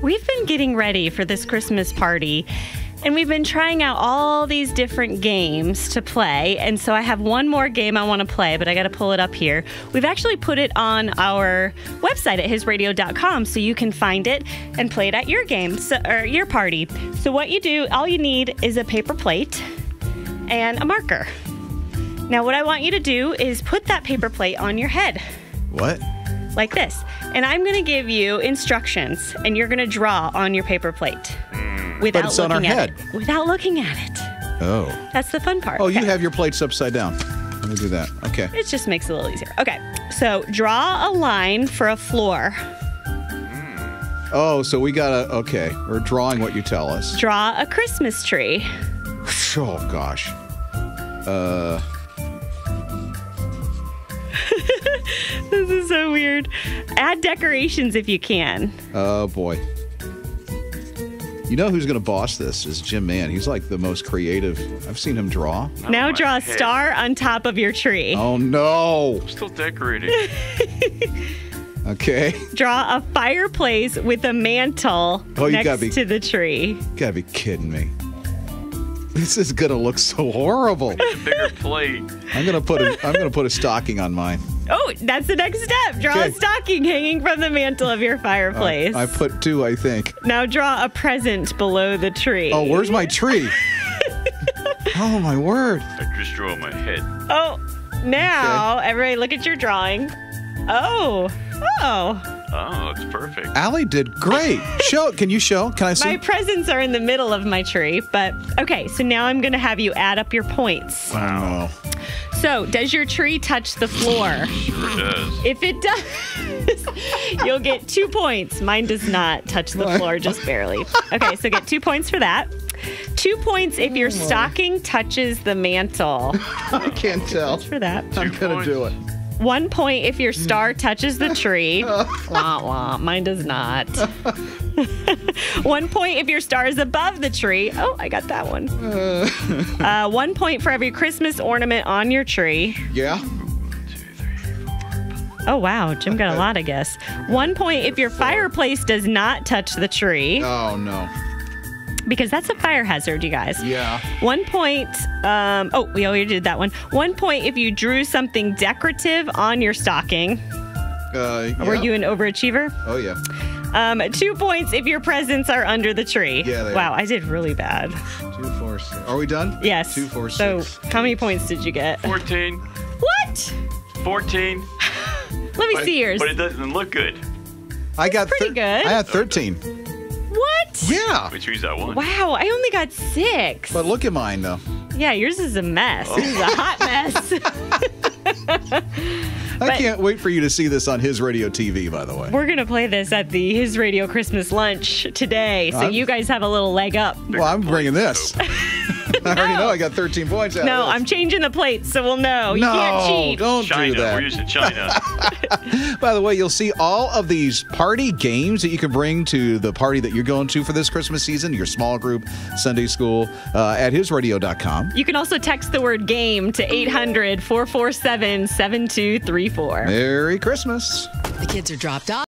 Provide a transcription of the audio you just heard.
We've been getting ready for this Christmas party. And we've been trying out all these different games to play. And so I have one more game I want to play, but I got to pull it up here. We've actually put it on our website at hisradio.com so you can find it and play it at your game so, or your party. So, what you do, all you need is a paper plate and a marker. Now, what I want you to do is put that paper plate on your head What? Like this. And I'm going to give you instructions, and you're going to draw on your paper plate without it's on our looking at head. it. Without looking at it. Oh. That's the fun part. Oh, you Okay. have your plates upside down. Let me do that. Okay. It just makes it a little easier. Okay, so draw a line for a floor. Oh, so we gotta. Okay, we're drawing what you tell us. Draw a Christmas tree. Oh gosh. Uh, is weird. Add decorations if you can. oh boy. You know who's gonna boss this is Jim Mann. He's like the most creative. I've seen him draw. now my draw a head. star on top of your tree. Oh no. Still decorating. Okay. Draw a fireplace with a mantle Oh, you next gotta be- to the tree. You gotta be kidding me. This is gonna look so horrible. a bigger plate. I'm gonna put a I'm gonna put a stocking on mine. Oh, that's the next step. Draw Okay. a stocking hanging from the mantle of your fireplace. I put two, I think. now draw a present below the tree. Oh, where's my tree? oh my word. I just drew on my head. Oh, now everybody look at your drawing. Oh, oh. Oh, it's perfect. Ali did great. Show. Can you show? Can I see? My presents are in the middle of my tree, but okay, so now I'm gonna have you add up your points. Wow. So, does your tree touch the floor? Sure does. If it does, you'll get two points. Mine does not touch the floor, just barely. Okay, so get two points for that. Two points if your hmm. stocking touches the mantle. I can't tell. For that. I'm gonna do it. One point if your star touches the tree. wah, wah. Mine does not. one point if your star is above the tree. Oh, I got that one. Uh, one point for every Christmas ornament on your tree. Yeah. Oh, wow. Jim got a lot, I guess. One point if your fireplace does not touch the tree, Oh no because that's a fire hazard, you guys. Yeah. One point, um, oh, we already did that one. One point if you drew something decorative on your stocking. Uh, yeah. Were you an overachiever? Oh, yeah. Um, two points if your presents are under the tree. Yeah, wow, are. I did really bad. Two, four, six. Are we done? Yes. Two fours. so how many points did you get? 14. What? 14. Let me but, see yours. But it doesn't look good. I got pretty good. I had 13. Yeah. which means I won. Wow, I only got six. But look at mine though. yeah, yours is a mess. Oh. This is a hot mess. I But- can't wait for you to see this on his radio TV. By the way. We're gonna play this at the His Radio Christmas lunch today, so I'm- you guys have a little leg up. Well, I'm bringing this. I already know I got 13 points out No, of this. I'm changing the plates, so we'll know. You no, can't cheat. don't China. do that. We're using China. By the way, you'll see all of these party games that you can bring to the party that you're going to for this Christmas season, your small group, Sunday school, uh, at hisradio.com. You can also text the word game to 800 447 7234. Merry Christmas. The kids are dropped off.